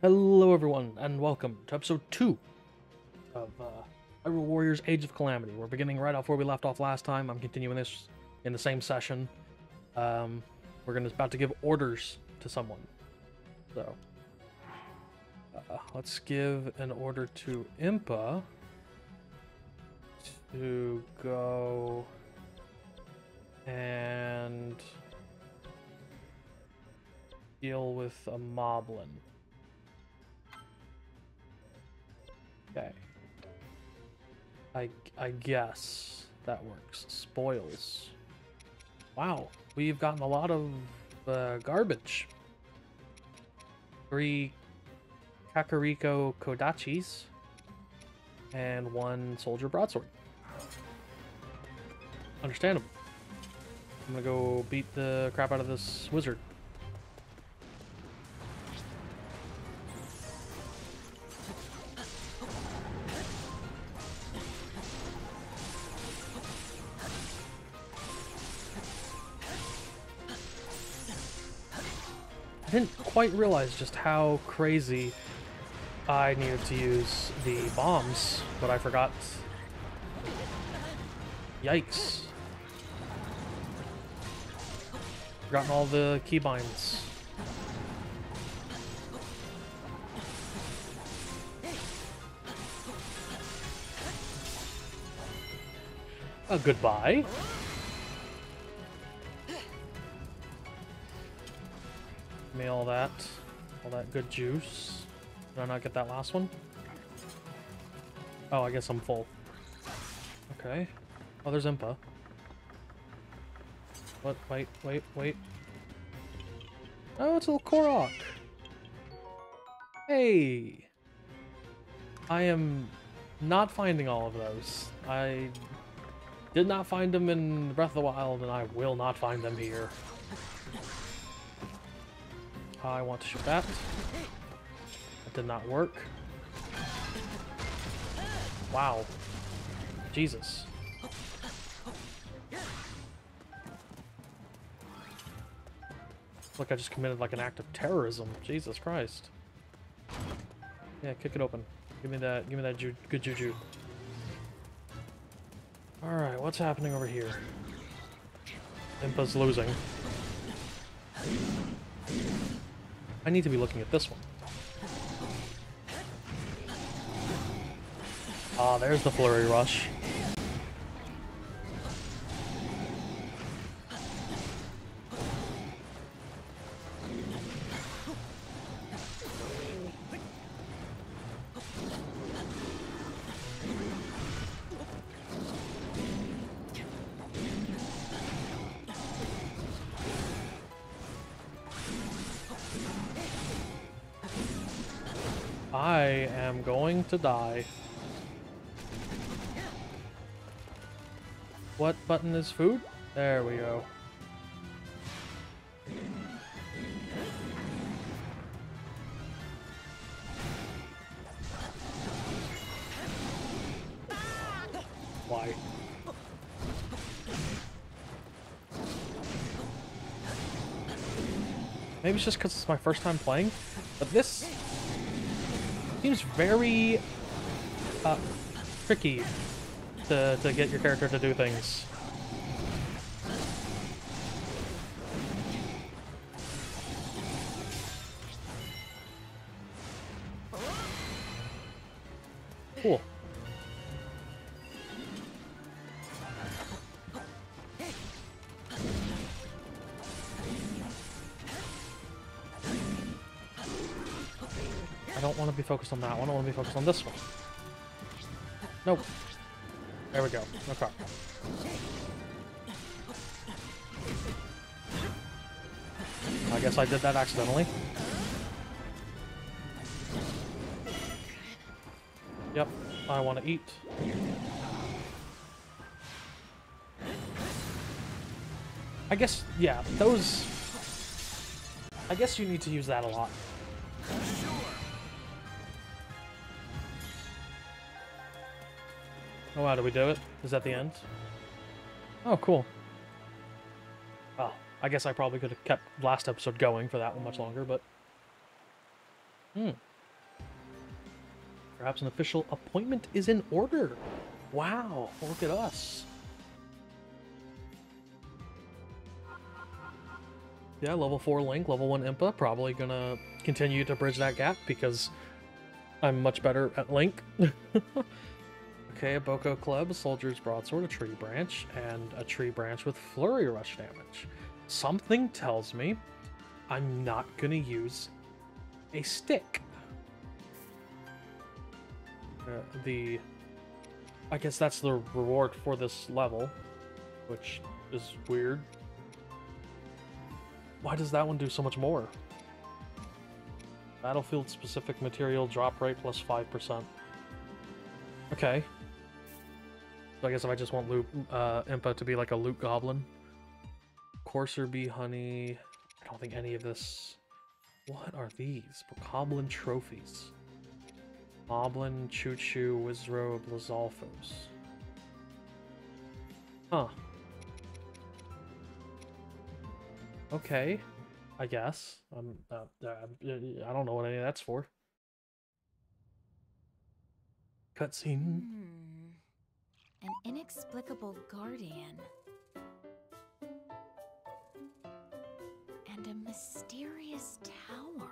Hello, everyone, and welcome to episode 2 of uh, Warriors Age of Calamity. We're beginning right off where we left off last time. I'm continuing this in the same session. Um, we're gonna about to give orders to someone. So, uh, let's give an order to Impa to go and deal with a moblin. Okay. I, I guess that works. Spoils. Wow, we've gotten a lot of uh, garbage. Three Kakariko Kodachis and one Soldier Broadsword. Understandable. I'm gonna go beat the crap out of this wizard. Quite realize just how crazy I needed to use the bombs, but I forgot. Yikes. Forgotten all the keybinds. A goodbye. Me all that. All that good juice. Did I not get that last one? Oh, I guess I'm full. Okay. Oh, there's Impa. What? Wait, wait, wait. Oh, it's a little Korok. Hey! I am not finding all of those. I did not find them in Breath of the Wild, and I will not find them here. I want to shoot that. That did not work. Wow. Jesus. Look, I just committed like an act of terrorism. Jesus Christ. Yeah, kick it open. Give me that, give me that ju good juju. Alright, what's happening over here? Impa's losing. I need to be looking at this one. Ah, there's the Flurry Rush. To die. What button is food? There we go. Why? Maybe it's just because it's my first time playing, but this seems very uh, tricky to, to get your character to do things. Focused on that one. I want to be focused on this one. Nope. There we go. No Okay. I guess I did that accidentally. Yep. I want to eat. I guess, yeah, those... I guess you need to use that a lot. Oh wow, did we do it? Is that the end? Oh, cool. Well, I guess I probably could have kept last episode going for that one much longer, but... Hmm. Perhaps an official appointment is in order. Wow, look at us. Yeah, level 4 Link, level 1 Impa, probably gonna continue to bridge that gap because I'm much better at Link. okay, a Boko Club, Soldier's Broadsword, a Tree Branch, and a Tree Branch with Flurry Rush damage. Something tells me I'm not gonna use a stick. Uh, the... I guess that's the reward for this level, which is weird. Why does that one do so much more? Battlefield specific material drop rate plus 5%. Okay. So I guess if I just want loot, uh, Impa to be like a loot goblin. Courser bee honey. I don't think any of this... What are these? Goblin trophies. Goblin, Chuchu, Wizrobe, Lizalfos. Huh. Okay. I guess. I'm, uh, uh, I don't know what any of that's for. Cutscene. Hmm. An inexplicable guardian. And a mysterious tower.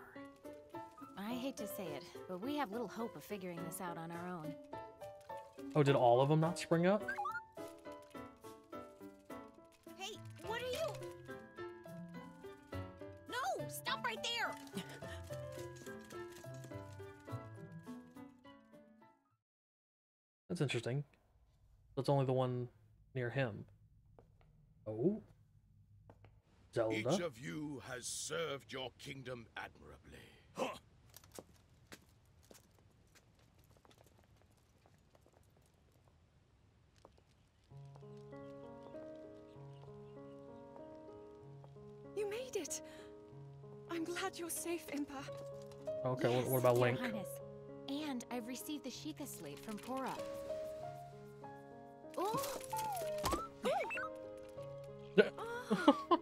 I hate to say it, but we have little hope of figuring this out on our own. Oh, did all of them not spring up? Hey, what are you? No! Stop right there! That's interesting. That's only the one near him. Oh. Zelda. Each of you has served your kingdom admirably. Huh. You made it! I'm glad you're safe, Impa. Okay, what, Yes, what about Your Link? Highness. And I've received the Sheikah slate from Purah. Oh!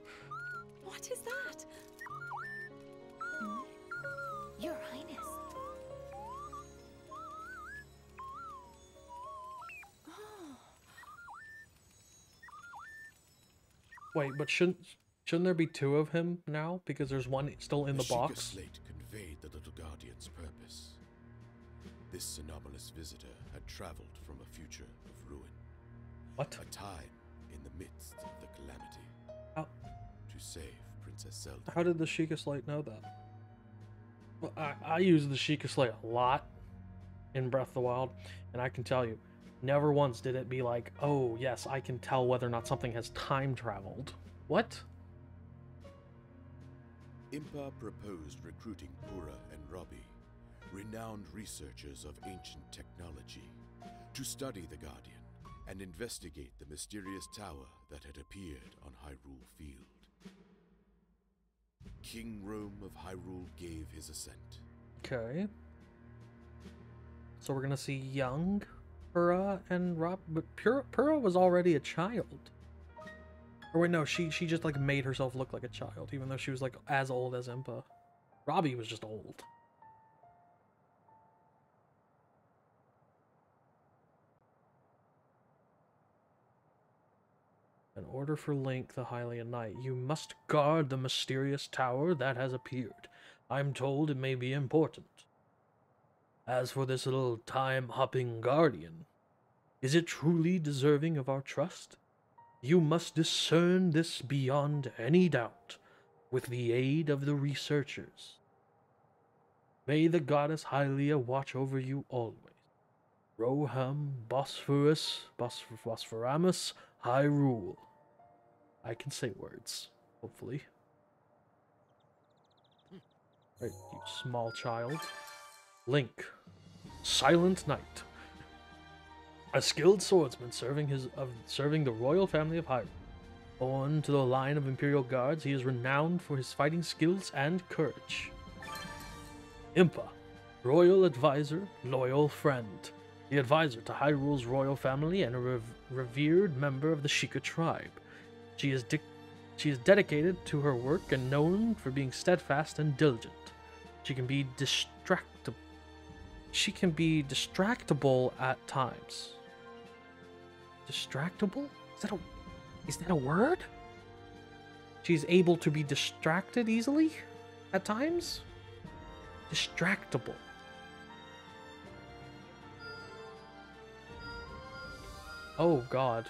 What is that? Your Highness. Oh, Wait, but shouldn't shouldn't there be two of him now? Because there's one still in the, Sheikah box. slate conveyed the little guardian's purpose. This anomalous visitor had traveled from a future of ruin, What? a time in the midst of the calamity, How, to save Princess Zelda. how did the Sheikah Slate know that? Well, I, I use the Sheikah Slate a lot in Breath of the Wild, and I can tell you, never once did it be like, oh, yes, I can tell whether or not something has time traveled. What? Impa proposed recruiting Purah and Robbie, renowned researchers of ancient technology, to study the Guardian and investigate the mysterious tower that had appeared on Hyrule Field. King Rhoam of Hyrule gave his assent. Okay. So we're gonna see young Purah and Rob, but Purah, Purah was already a child. Or wait, no, she she just like made herself look like a child, even though she was like as old as Impa. Robbie was just old. In order for Link, the Hylian Knight, you must guard the mysterious tower that has appeared. I'm told it may be important. As for this little time hopping guardian, is it truly deserving of our trust? You must discern this beyond any doubt with the aid of the researchers. May the goddess Hylia watch over you always. Roham, Bosphorus, Bosphor- Bosphoramus, Hyrule. I can say words, hopefully. Right, you small child. Link, Silent Knight. A skilled swordsman serving his of serving the royal family of Hyrule. Born to the line of Imperial Guards, he is renowned for his fighting skills and courage. Impa, royal advisor, loyal friend. The advisor to Hyrule's royal family and a rev- revered member of the Sheikah tribe. She is she is dedicated to her work and known for being steadfast and diligent. She can be distractible. she can be distractible at times. Distractible? Is that a is that a word? She's able to be distracted easily at times? Distractible. Oh god.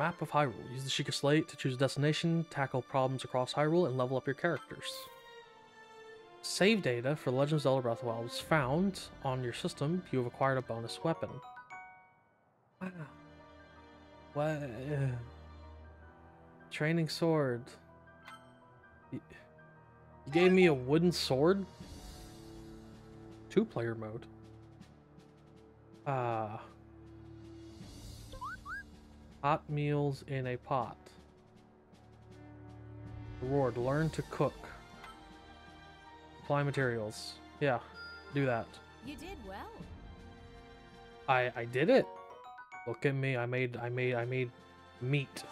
Map of Hyrule. Use the Sheikah Slate to choose a destination, tackle problems across Hyrule, and level up your characters. Save data for Legend of Zelda Breath of the Wild is found on your system. You have acquired a bonus weapon. Wow. What? Training sword. You gave me a wooden sword? Two player mode. Ah. Hot meals in a pot. Reward, learn to cook. Apply materials. Yeah, do that. You did well. I I did it. Look at me. I made I made I made meat.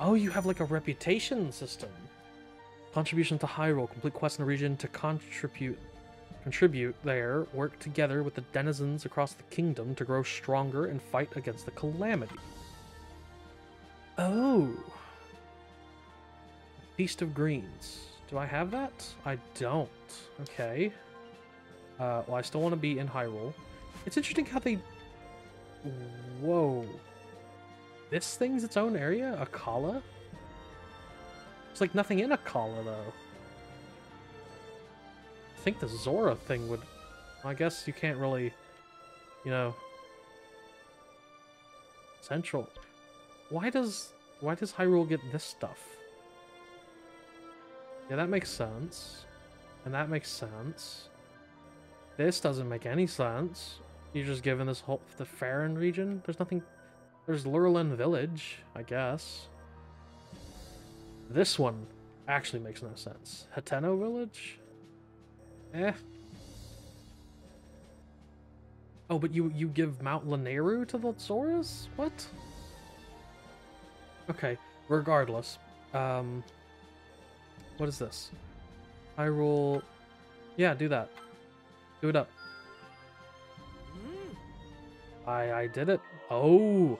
Oh, you have like a reputation system. Contribution to Hyrule. Complete quests in the region to contribute contribute there. Work together with the denizens across the kingdom to grow stronger and fight against the calamity. Oh. Feast of Greens. Do I have that? I don't. Okay. Uh, well, I still want to be in Hyrule. It's interesting how they... Whoa. This thing's its own area? Akkala? It's like nothing in Akkala, though. I think the Zora thing would... I guess you can't really, you know... Central. Why does... Why does Hyrule get this stuff? Yeah, that makes sense. And that makes sense. This doesn't make any sense. You're just given this whole... The Faron region? There's nothing... There's Lurelin Village, I guess. This one actually makes no sense. Hateno Village? Eh. Oh, but you you give Mount Lanayru to the Zoras? What? Okay, regardless. Um what is this? Hyrule Yeah, do that. Do it up. I I did it. Oh.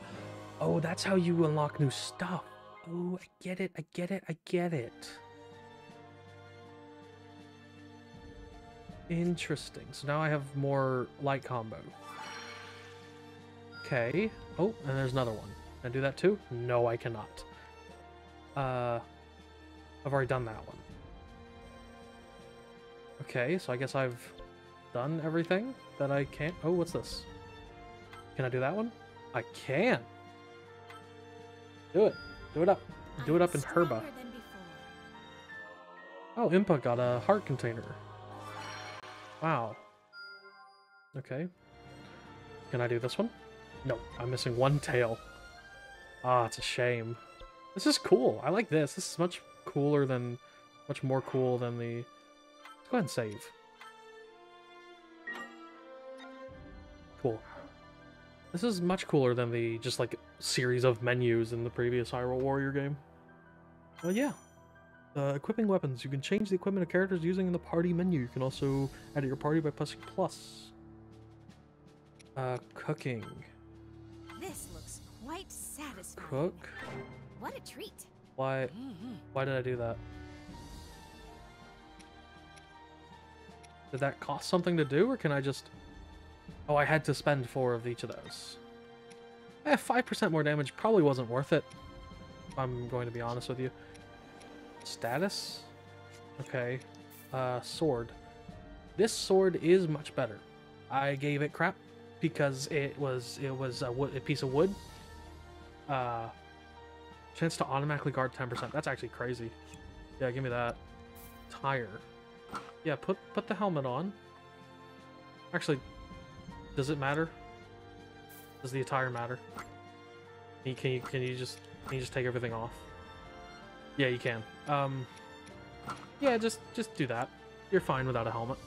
Oh, that's how you unlock new stuff. Oh, I get it. I get it. I get it. Interesting. So now I have more light combo. Okay. Oh, and there's another one. Can I do that too? No, I cannot. Uh, I've already done that one. Okay, so I guess I've done everything that I can't... Oh, what's this? Can I do that one? I can. Do it. Do it up. Do it up in Herba. stronger than before. Oh, Impa got a heart container. Wow. Okay. Can I do this one? No, I'm missing one tail. Ah, it's a shame. This is cool. I like this. This is much cooler than, much more cool than the. Let's go ahead and save. Cool. This is much cooler than the just like series of menus in the previous Hyrule Warrior game. Well, yeah. Uh, equipping weapons. You can change the equipment of characters using in the party menu. You can also edit your party by pressing plus. Uh, cooking. This looks quite satisfying. Cook? What a treat. Why? Mhm. Why did I do that? Did that cost something to do, or can I just... Oh, I had to spend four of each of those. Eh, 5% more damage probably wasn't worth it. if I'm going to be honest with you. Status? Okay. Uh, sword. This sword is much better. I gave it crap because it was it was a, wood, a piece of wood. Uh, chance to automatically guard 10%. That's actually crazy. Yeah, give me that. Tire. Yeah, put put the helmet on. Actually, does it matter? Does the attire matter? Can you, can you can you just can you just take everything off? Yeah, you can. Um, yeah, just just do that. You're fine without a helmet.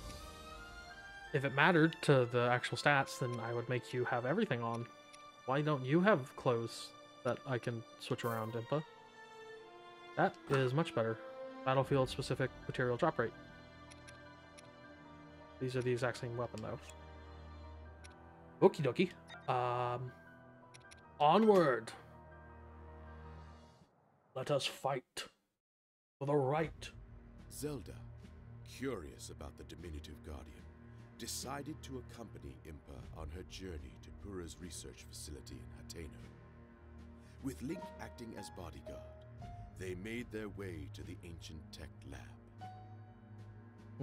If it mattered to the actual stats, then I would make you have everything on. Why don't you have clothes that I can switch around, Impa? That is much better. Battlefield specific material drop rate. These are the exact same weapon, though. Okie dokie. Um, onward. Let us fight for the right. Zelda, curious about the diminutive Guardian, decided to accompany Impa on her journey to Purah's research facility in Hateno. With Link acting as bodyguard, they made their way to the ancient tech lab.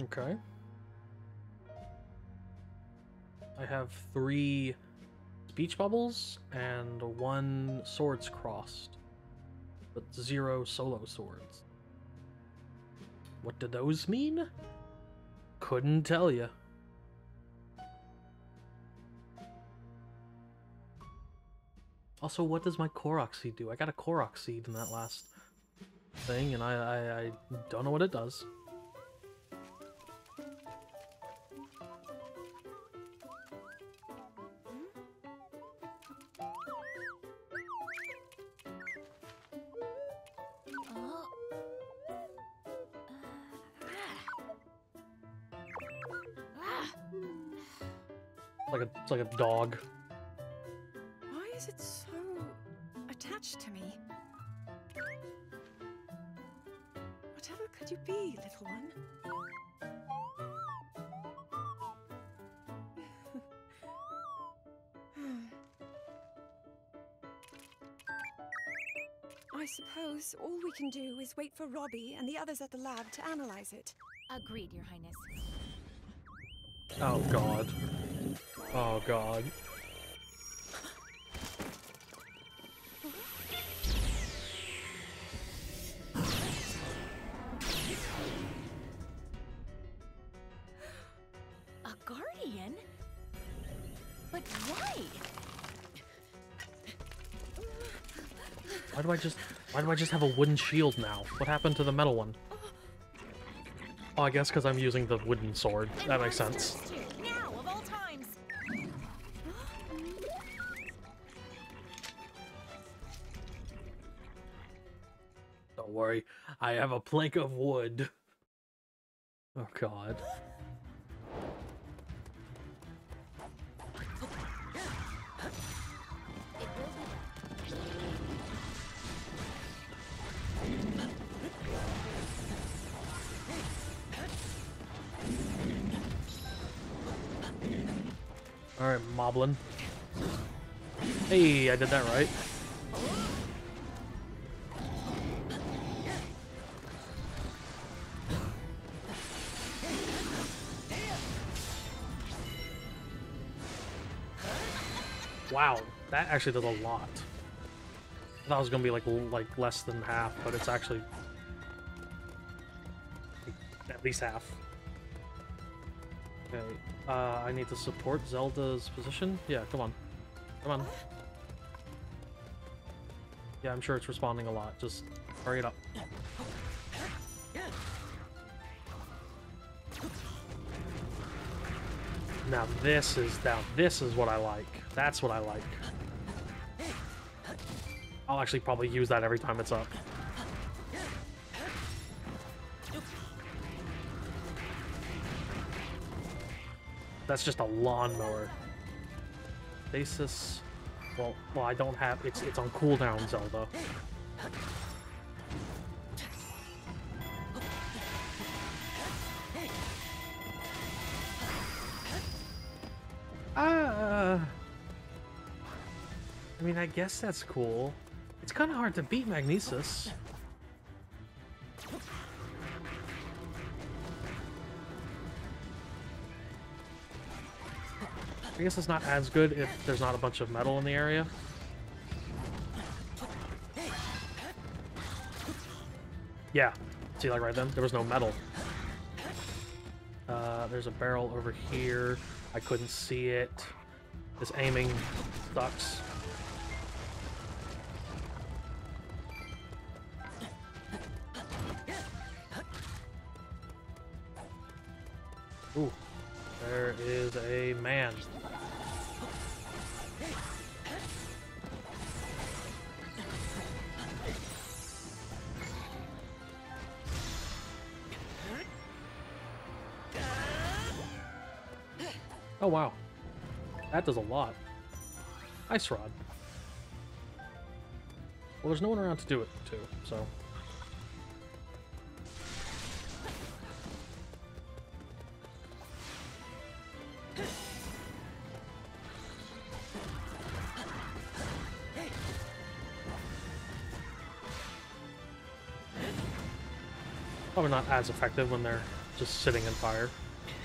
Okay. I have three speech bubbles and one swords crossed, but zero solo swords. What do those mean? Couldn't tell you. Also, what does my Korok seed do? I got a Korok seed in that last thing, and I, I, I don't know what it does. Like a, it's like a dog. Why is it so attached to me? Whatever could you be, little one? I suppose all we can do is wait for Robbie and the others at the lab to analyze it. Agreed, Your Highness. Oh god. Oh god. A guardian? But why? Why do I just why do I just have a wooden shield now? What happened to the metal one? Oh, I guess because I'm using the wooden sword. That makes sense. Don't worry, I have a plank of wood. Oh god. Alright, Moblin. Hey, I did that right. Wow, that actually does a lot. I thought it was gonna be like like less than half, but it's actually at least half. Okay, uh, I need to support Zelda's position. Yeah, come on, come on. Yeah, I'm sure it's responding a lot. Just hurry it up. Now this is now this is what I like. That's what I like. I'll actually probably use that every time it's up. That's just a lawnmower. Basis. Well, well, I don't have. It's it's on cooldown, Zelda. Mean, I guess that's cool. It's kind of hard to beat Magnesis. I guess it's not as good if there's not a bunch of metal in the area. Yeah, see like right then, there was no metal. Uh, there's a barrel over here. I couldn't see it. This aiming sucks. Oh, wow. That does a lot. Ice Rod. Well, there's no one around to do it to, so... Probably not as effective when they're just sitting in fire.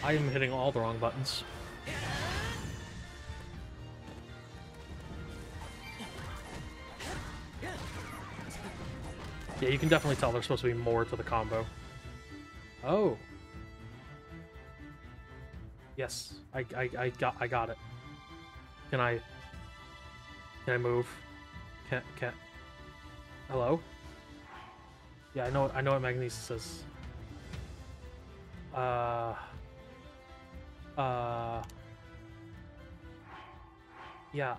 I am hitting all the wrong buttons. Yeah, you can definitely tell there's supposed to be more to the combo. Oh. Yes, I, I, I got I got it. Can I can I move? Can can Hello? Yeah, I know I know what magnesis is. Uh uh Yeah.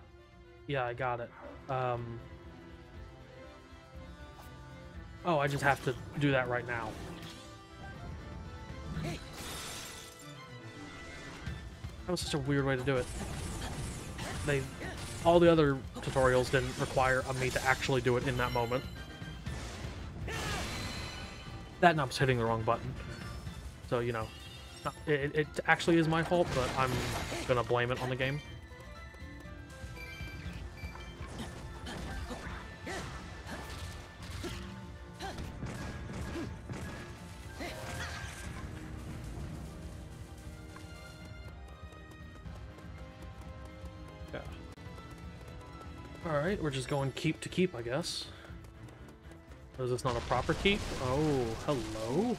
Yeah, I got it. Um Oh, I just have to do that right now. That was such a weird way to do it. They, all the other tutorials didn't require me to actually do it in that moment. That was hitting the wrong button. So, you know, it, it actually is my fault, but I'm gonna blame it on the game. Alright, we're just going keep to keep, I guess. Is this not a proper keep? Oh, hello?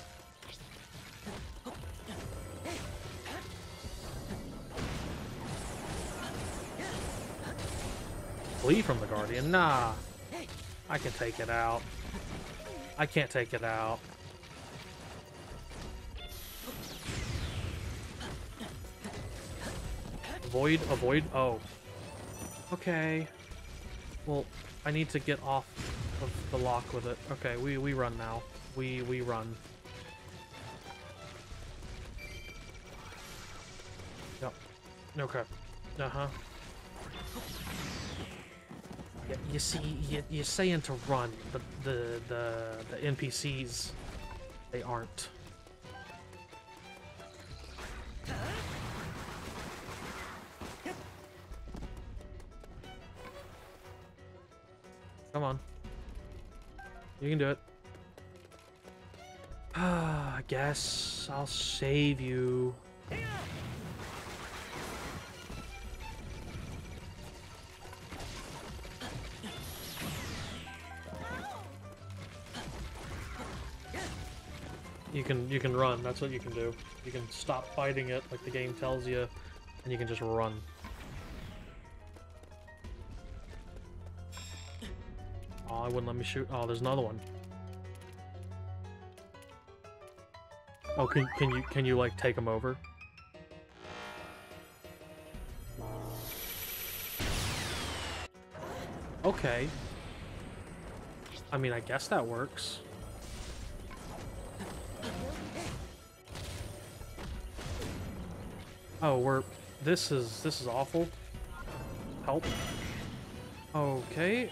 Flee from the Guardian? Nah. I can take it out. I can't take it out. Avoid, avoid, oh. Okay. Well, I need to get off of the lock with it. Okay, we, we run now. We, we run. Yep. Okay. Uh-huh. Yeah, you see, you, you're saying to run, but the, the, the NPCs, they aren't. You can do it. Ah, I guess I'll save you. You can you can run. That's what you can do. You can stop fighting it like the game tells you, and you can just run. Oh, I wouldn't let me shoot. Oh, there's another one. Oh, can can you can you like take him over? Okay. I mean, I guess that works. Oh, we're this is this is awful. Help. Okay.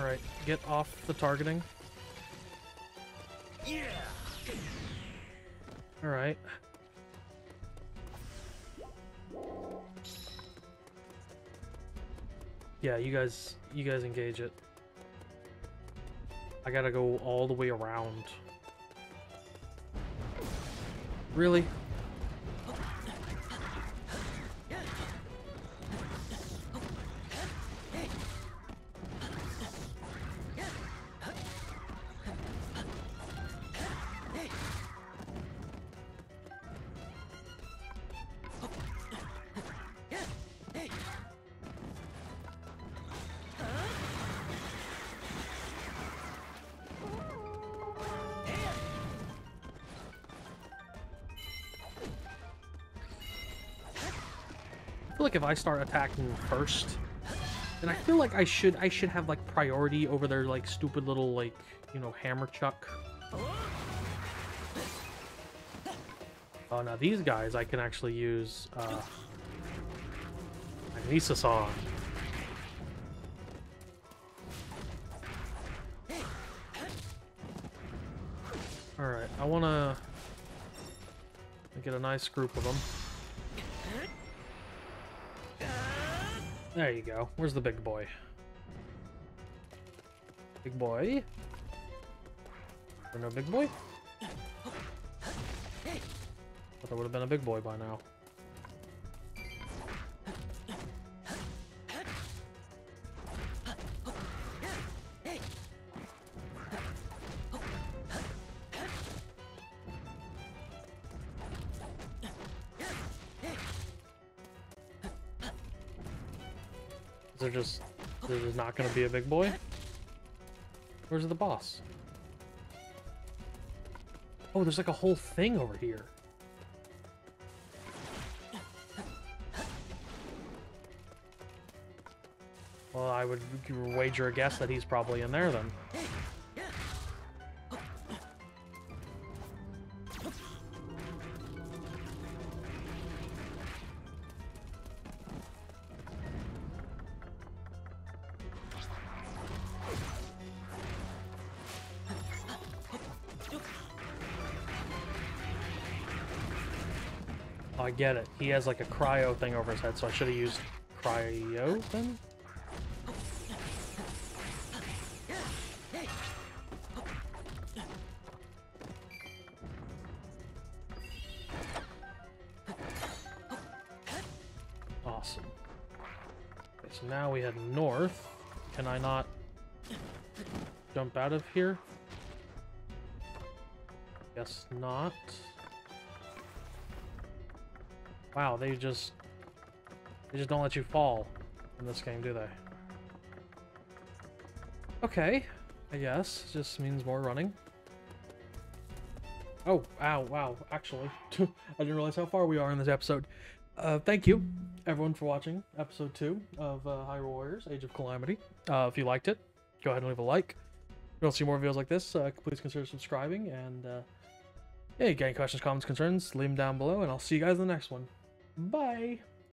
Alright, get off the targeting. Yeah. Alright. Yeah, you guys you guys engage it. I gotta go all the way around. Really? Like if I start attacking first, then I feel like I should I should have like priority over their like stupid little like you know hammer chuck. Oh, now these guys I can actually use uh, Magnesis on. Alright, I want to get a nice group of them. There you go. Where's the big boy? Big boy? Or no big boy? Thought there would have been a big boy by now. There just there's not gonna be a big boy? Where's the boss? Oh, there's like a whole thing over here. Well, I would wager a guess that he's probably in there then. Get it. He has like a cryo thing over his head, so I should have used cryo then? Awesome. Okay, so now we head north. Can I not jump out of here? Guess not. Wow, they just they just don't let you fall in this game, do they? Okay, I guess. Just means more running. Oh, ow, wow, actually. I didn't realize how far we are in this episode. Uh, thank you, everyone, for watching episode 2 of uh, Hyrule Warriors Age of Calamity. Uh, if you liked it, go ahead and leave a like. If you want to see more videos like this, uh, please consider subscribing. And, uh, yeah, you got any questions, comments, concerns, leave them down below, and I'll see you guys in the next one. Bye!